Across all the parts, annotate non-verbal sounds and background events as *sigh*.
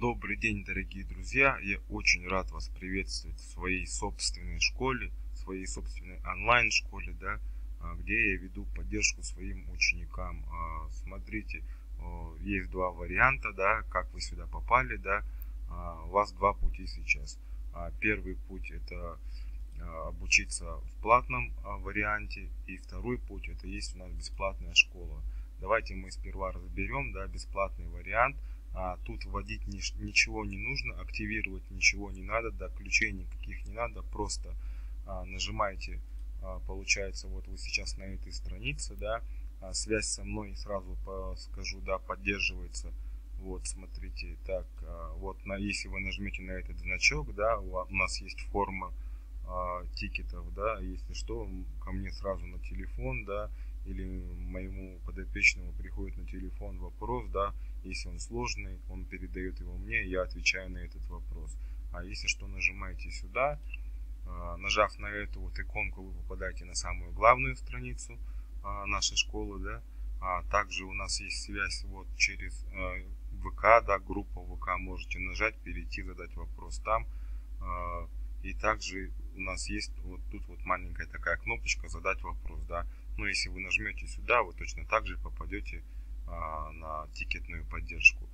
Добрый день, дорогие друзья! Я очень рад вас приветствовать в своей собственной школе, в своей собственной онлайн-школе, да, а, где я веду поддержку своим ученикам. А, смотрите, есть два варианта, да, как вы сюда попали, да, а, у вас два пути сейчас. Первый путь это обучиться в платном варианте, и второй путь это есть у нас бесплатная школа. Давайте мы сперва разберем, да, бесплатный вариант – а, тут вводить ни, ничего не нужно, активировать ничего не надо, да, ключей никаких не надо, просто а, нажимаете, а, получается, вот вы сейчас на этой странице, да, а, связь со мной сразу по, скажу, да, поддерживается. Вот, смотрите, так, а, вот, на, если вы нажмете на этот значок, да, у, у нас есть форма а, тикетов, да, если что, ко мне сразу на телефон, да, или моему подопечному приходит на телефон вопрос, да, если он сложный, он передает его мне, я отвечаю на этот вопрос. А если что, нажимаете сюда, а, нажав на эту вот иконку, вы попадаете на самую главную страницу а, нашей школы, да. А также у нас есть связь вот через а, ВК, да, группа ВК, можете нажать, перейти, задать вопрос там. И также у нас есть вот тут вот маленькая такая кнопочка «Задать вопрос», да. Но если вы нажмете сюда, вы точно так же попадете а, на тикетную поддержку.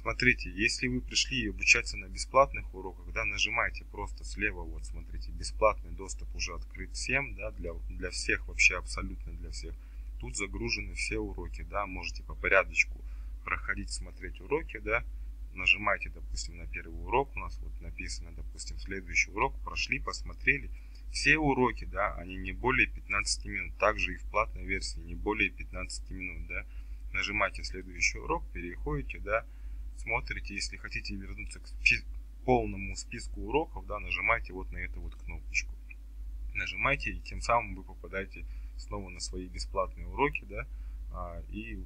Смотрите, если вы пришли обучаться на бесплатных уроках, да, нажимайте просто слева, вот смотрите, бесплатный доступ уже открыт всем, да, для, для всех, вообще абсолютно для всех. Тут загружены все уроки, да, можете по порядочку проходить, смотреть уроки, да, нажимаете, допустим, на первый урок, у нас вот написано, допустим, следующий урок, прошли, посмотрели, все уроки, да, они не более 15 минут, также и в платной версии не более 15 минут, да, нажимаете следующий урок, переходите, да, смотрите, если хотите вернуться к полному списку уроков, да, нажимайте вот на эту вот кнопочку. Нажимайте, и тем самым вы попадаете снова на свои бесплатные уроки, да, а, и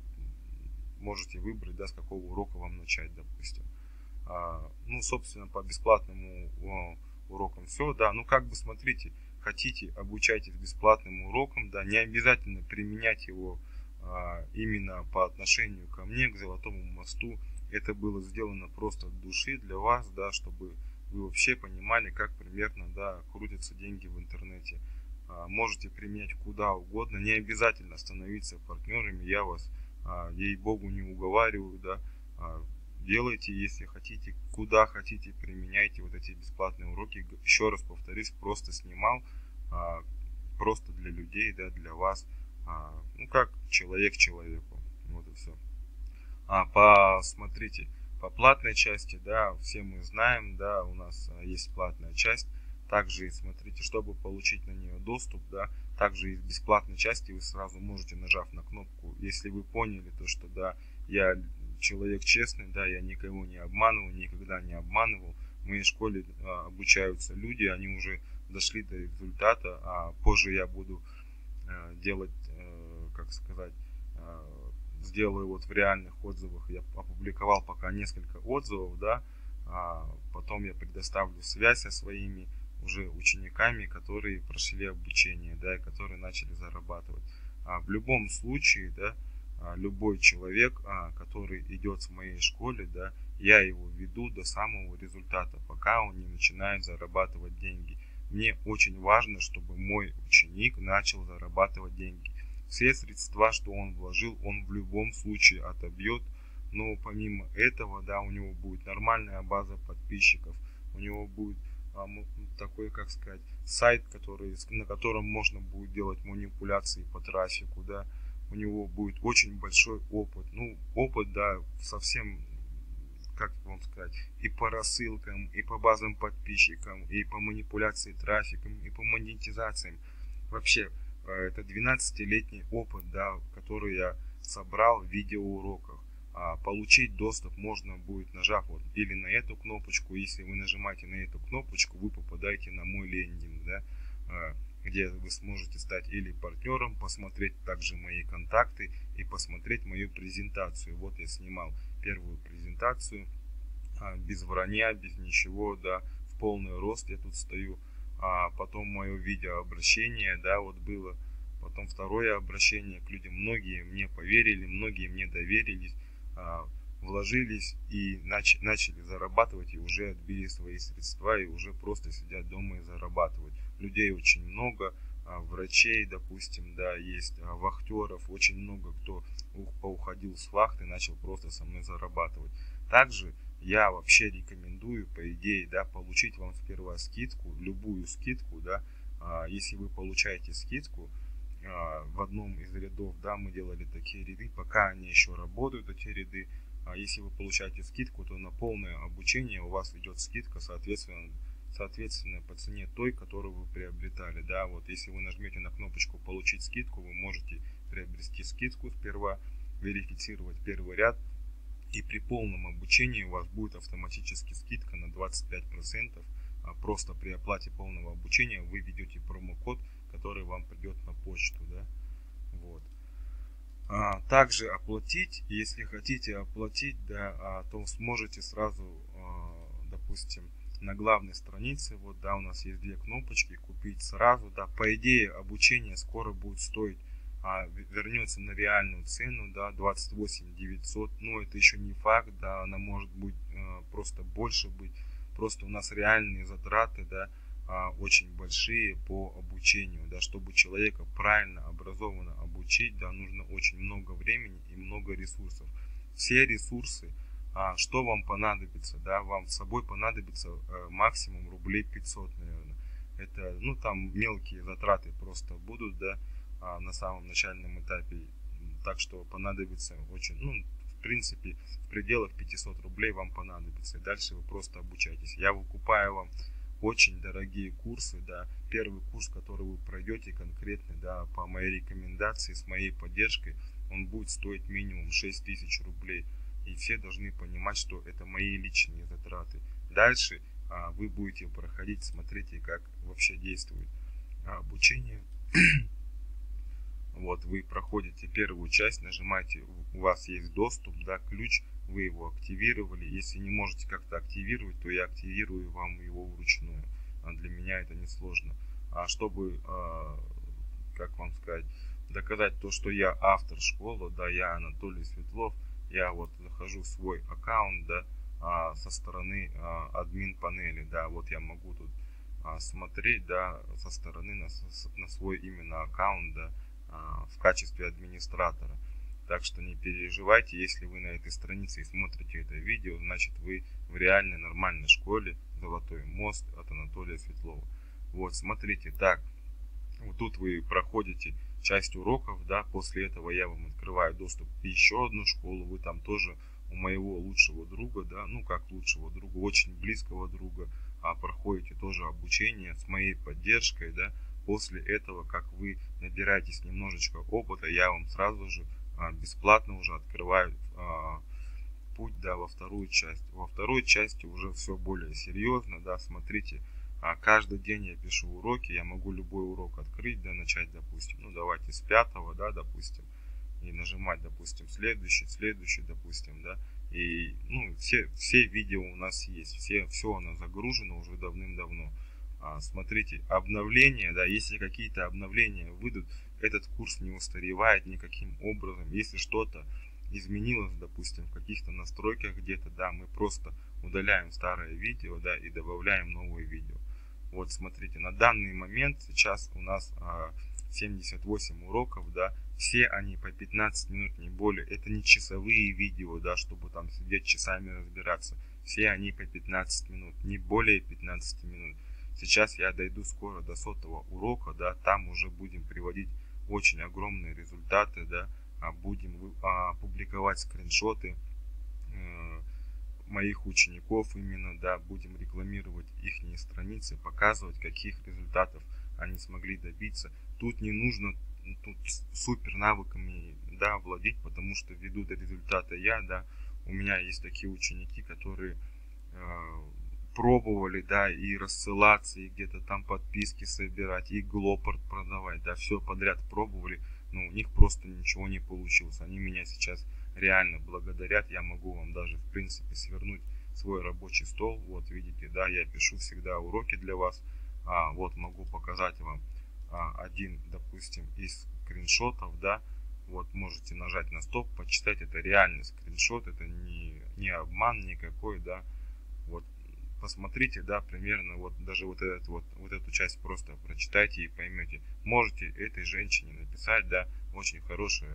можете выбрать, да, с какого урока вам начать, допустим. А, ну, собственно, по бесплатному урокам все, да, ну, как бы, смотрите, хотите, обучайтесь бесплатным урокам, да, не обязательно применять его именно по отношению ко мне, к Золотому мосту. Это было сделано просто от души для вас, да, чтобы вы вообще понимали, как примерно, да, крутятся деньги в интернете. А, можете применять куда угодно, не обязательно становиться партнерами, я вас а, ей-богу не уговариваю, да, а, делайте, если хотите, куда хотите, применяйте вот эти бесплатные уроки. Еще раз повторюсь, просто снимал, а, просто для людей, да, для вас, ну как человек человеку, вот и все. А, посмотрите, по платной части, да, все мы знаем, да, у нас есть платная часть, также смотрите, чтобы получить на нее доступ, да, также из бесплатной части вы сразу можете, нажав на кнопку, если вы поняли то, что да, я человек честный, да, я никого не обманывал, никогда не обманывал. В моей школе а, обучаются люди, они уже дошли до результата, а позже я буду а, делать, а, как сказать, а, сделаю вот в реальных отзывах, я опубликовал пока несколько отзывов, да, а потом я предоставлю связь со своими уже учениками, которые прошли обучение, да, и которые начали зарабатывать. А в любом случае, да, а, любой человек, который идет в моей школе, да, я его веду до самого результата, пока он не начинает зарабатывать деньги. Мне очень важно, чтобы мой ученик начал зарабатывать деньги. Все средства, что он вложил, он в любом случае отобьет, но помимо этого, да, у него будет нормальная база подписчиков, у него будет а, такой, как сказать, сайт, который, на котором можно будет делать манипуляции по трафику, да, у него будет очень большой опыт, ну, опыт, да, совсем, как вам сказать, и по рассылкам, и по базам подписчикам, и по манипуляции трафиком, и по монетизациям. Вообще, это 12-летний опыт, да, который я собрал в видеоуроках. А получить доступ можно будет нажав вот или на эту кнопочку. Если вы нажимаете на эту кнопочку, вы попадаете на мой лендинг, да, а, где вы сможете стать или партнером, посмотреть также мои контакты и посмотреть мою презентацию. Вот я снимал первую презентацию а, без вранья, без ничего, да, в полный рост я тут стою. А потом мое видеообращение, да, вот было. Потом второе обращение к людям. Многие мне поверили, многие мне доверились. А, вложились и нач, начали зарабатывать и уже отбили свои средства и уже просто сидят дома и зарабатывают. Людей очень много, а, врачей, допустим, да, есть а, вахтеров, очень много кто поуходил с вахты, начал просто со мной зарабатывать. Также я вообще рекомендую, по идее, да, получить вам сперва скидку, любую скидку, да, а, если вы получаете скидку в одном из рядов, да, мы делали такие ряды, пока они еще работают, эти ряды, если вы получаете скидку, то на полное обучение у вас идет скидка, соответственно, соответственно по цене той, которую вы приобретали. Да, вот если вы нажмете на кнопочку получить скидку, вы можете приобрести скидку сперва, верифицировать первый ряд, и при полном обучении у вас будет автоматически скидка на 25%. А просто при оплате полного обучения вы введете промокод, который вам придет на почту. Да? Вот. А, также оплатить, если хотите оплатить, да, а, то сможете сразу, а, допустим, на главной странице, вот, да, у нас есть две кнопочки, купить сразу, да, по идее, обучение скоро будет стоить, а, вернется на реальную цену, да, 28 900, но это еще не факт, да, она может быть э, просто больше быть, просто у нас реальные затраты, да, а, очень большие по обучению, да, чтобы человека правильно, образованно обучить, да, нужно очень много времени и много ресурсов. Все ресурсы, а что вам понадобится, да, вам с собой понадобится э, максимум рублей 500, наверное. Это, ну, там мелкие затраты просто будут, да, а на самом начальном этапе. Так что понадобится очень, ну, в принципе, в пределах 500 рублей вам понадобится. И дальше вы просто обучаетесь. Я выкупаю вам очень дорогие курсы, да. Первый курс, который вы пройдете конкретно, да, по моей рекомендации, с моей поддержкой, он будет стоить минимум 6 тысяч рублей и все должны понимать, что это мои личные затраты. Дальше а, вы будете проходить, смотрите, как вообще действует а, обучение. *clears throat* вот вы проходите первую часть, нажимаете, у вас есть доступ, да, ключ, вы его активировали. Если не можете как-то активировать, то я активирую вам его вручную. А для меня это не сложно. А чтобы, а, как вам сказать, доказать то, что я автор школы, да, я Анатолий Светлов, я вот захожу в свой аккаунт, да, а, со стороны админ панели, да, вот я могу тут смотреть, да, со стороны на, на свой именно аккаунт, да, в качестве администратора. Так что не переживайте, если вы на этой странице и смотрите это видео, значит вы в реальной нормальной школе Золотой мост от Анатолия Светлова. Вот, смотрите, так, вот тут вы проходите часть уроков, да, после этого я вам открываю доступ в еще одну школу, вы там тоже у моего лучшего друга, да, ну как лучшего друга, очень близкого друга, а проходите тоже обучение с моей поддержкой, да, после этого, как вы набираетесь немножечко опыта, я вам сразу же а, бесплатно уже открываю а, путь, да, во вторую часть. Во второй части уже все более серьезно, да, смотрите, а каждый день я пишу уроки, я могу любой урок открыть, да, начать, допустим, ну давайте с пятого, да, допустим, и нажимать, допустим, следующий, следующий, допустим, да, и, ну, все, все видео у нас есть, все, все оно загружено уже давным-давно. А, смотрите, обновления, да, если какие-то обновления выйдут, этот курс не устаревает никаким образом. Если что-то изменилось, допустим, в каких-то настройках где-то, да, мы просто удаляем старое видео, да, и добавляем новое видео. Вот смотрите, на данный момент сейчас у нас а, 78 уроков, да, все они по 15 минут, не более. Это не часовые видео, да, чтобы там сидеть часами разбираться. Все они по 15 минут, не более 15 минут. Сейчас я дойду скоро до сотого урока, да, там уже будем приводить очень огромные результаты, да, а будем а, публиковать скриншоты, э, моих учеников именно, да, будем рекламировать их страницы, показывать, каких результатов они смогли добиться. Тут не нужно тут супер навыками, да, владеть, потому что веду до результата я, да, у меня есть такие ученики, которые э, пробовали, да, и рассылаться, и где-то там подписки собирать, и глопорт продавать, да, все подряд пробовали, но у них просто ничего не получилось. Они меня сейчас реально благодарят. Я могу вам даже, в принципе, свернуть свой рабочий стол. Вот видите, да, я пишу всегда уроки для вас. А, вот могу показать вам а, один, допустим, из скриншотов, да, Вот можете нажать на стоп, почитать, это реальный скриншот, это не, не обман никакой, да. Вот посмотрите, да, примерно вот даже вот этот вот, вот эту часть просто прочитайте и поймете. Можете этой женщине написать, да, очень хорошая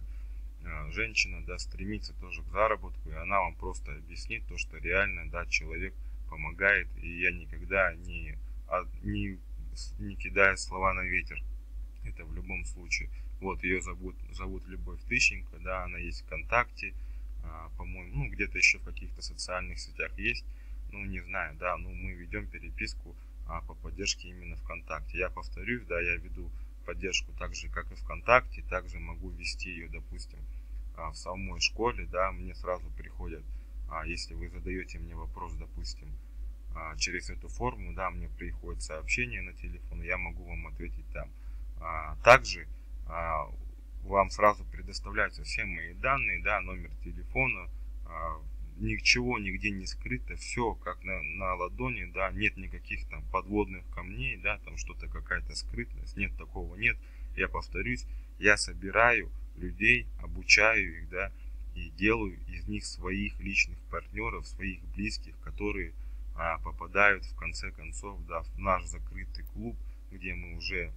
э, женщина, да, стремится тоже к заработку, и она вам просто объяснит то, что реально, да, человек помогает, и я никогда не, не, не кидаю слова на ветер. Это в любом случае. Вот, ее зовут, зовут Любовь Тыщенко, да, она есть ВКонтакте, а, по-моему, ну, где-то еще в каких-то социальных сетях есть, ну, не знаю, да, ну, мы ведем переписку а, по поддержке именно ВКонтакте. Я повторюсь, да, я веду поддержку так же, как и ВКонтакте, также могу вести ее, допустим, а, в самой школе, да, мне сразу приходят, а, если вы задаете мне вопрос, допустим, а, через эту форму, да, мне приходит сообщение на телефон, я могу вам ответить там. А, также а, вам сразу предоставляются все мои данные, да, номер телефона, а, ничего нигде не скрыто, все как на, на ладони, да, нет никаких там подводных камней, да, там что-то какая-то скрытность, нет такого, нет. Я повторюсь, я собираю людей, обучаю их, да, и делаю из них своих личных партнеров, своих близких, которые а, попадают в конце концов, да, в наш закрытый клуб, где мы уже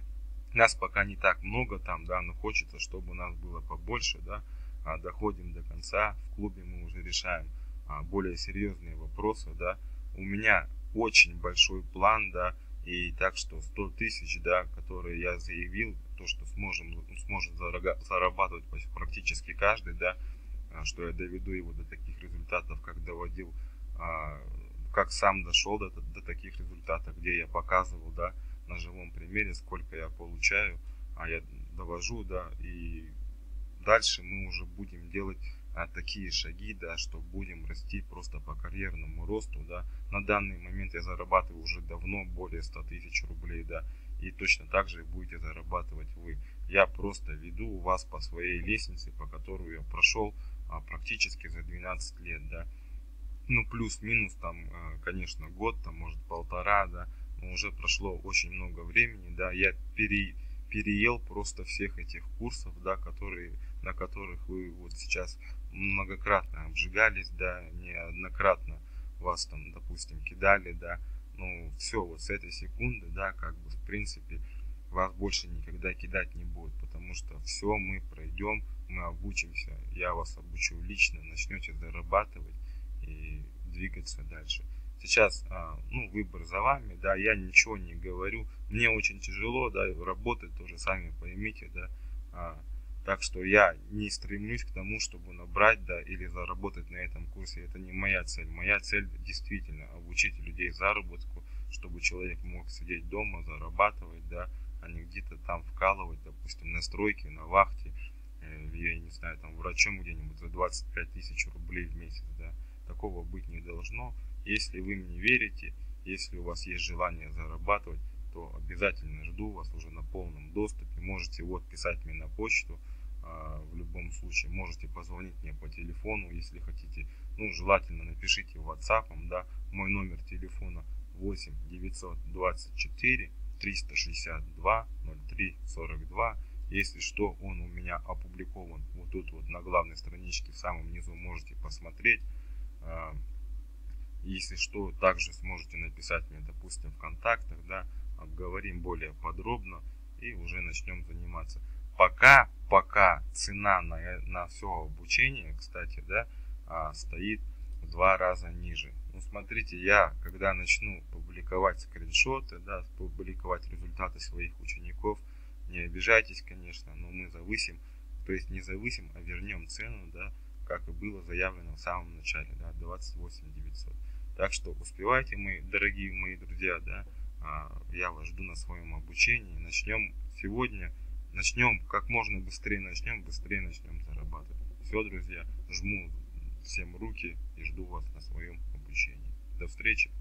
нас пока не так много там, да, но хочется, чтобы нас было побольше, да, а доходим до конца, в клубе мы уже решаем более серьезные вопросы, да, у меня очень большой план, да, и так что 100 тысяч, да, которые я заявил, то, что сможем, сможет зарабатывать практически каждый, да, а, что я доведу его до таких результатов, как доводил, а, как сам дошел до, до таких результатов, где я показывал, да, на живом примере, сколько я получаю, а я довожу, да, и дальше мы уже будем делать а, такие шаги, да, что будем расти просто по карьерному росту, да. На данный момент я зарабатываю уже давно более 100 тысяч рублей, да, и точно так же будете зарабатывать вы. Я просто веду вас по своей лестнице, по которой я прошел а, практически за 12 лет, да. Ну, плюс-минус там, а, конечно, год, там, может, полтора, да, уже прошло очень много времени, да, я пере, переел просто всех этих курсов, да, которые, на которых вы вот сейчас многократно обжигались, да, неоднократно вас там, допустим, кидали, да, ну, все, вот с этой секунды, да, как бы, в принципе, вас больше никогда кидать не будет, потому что все мы пройдем, мы обучимся, я вас обучу лично, начнете зарабатывать и двигаться дальше. Сейчас, а, ну, выбор за вами, да, я ничего не говорю, мне очень тяжело, да, работать тоже, сами поймите, да, а, так что я не стремлюсь к тому, чтобы набрать, да, или заработать на этом курсе, это не моя цель, моя цель действительно обучить людей заработку, чтобы человек мог сидеть дома, зарабатывать, да, а не где-то там вкалывать, допустим, на стройке, на вахте, э, я не знаю, там врачом где-нибудь за 25 тысяч рублей в месяц, да, такого быть не должно, если вы мне верите, если у вас есть желание зарабатывать, то обязательно жду вас уже на полном доступе. Можете вот писать мне на почту в любом случае. Можете позвонить мне по телефону, если хотите. Ну, желательно напишите WhatsApp, да, мой номер телефона 8 924 362 03 42. Если что, он у меня опубликован вот тут вот на главной страничке в самом низу можете посмотреть. А, если что, также сможете написать мне, допустим, в контактах, да, обговорим более подробно и уже начнем заниматься. Пока, пока цена на, на все обучение, кстати, да, а, стоит в два раза ниже. Ну, смотрите, я, когда начну публиковать скриншоты, да, публиковать результаты своих учеников, не обижайтесь, конечно, но мы завысим, то есть не завысим, а вернем цену, да, как и было заявлено в самом начале, да, 28 900. Так что успевайте, мои дорогие мои друзья, да, а, я вас жду на своем обучении. Начнем сегодня, начнем как можно быстрее начнем, быстрее начнем зарабатывать. Все, друзья, жму всем руки и жду вас на своем обучении. До встречи.